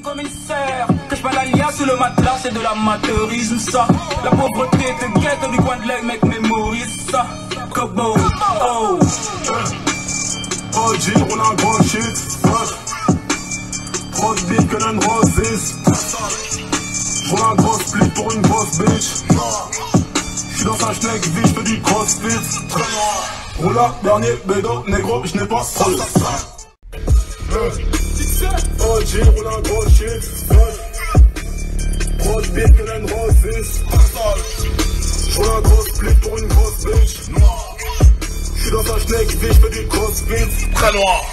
commissaire Que je la liasse sous le matelas, c'est de l'amateurisme ça. La pauvreté te guette du coin de l'œil mec mémorise ça. Kobo, oh. Oh G, roule un gros shit, fuck. Trop de bite que l'un roses J'roule un gros split pour une grosse bitch. J'suis dans un schneck vie, j'fais du crossfit. Roule un dernier bédo, négro, j'n'ai pas trop G, roule un gros shit, de bite que l'un roses J'roule un gros split pour une grosse bitch J'suis dans un schneck vie, j'fais du crossfit. Très noir.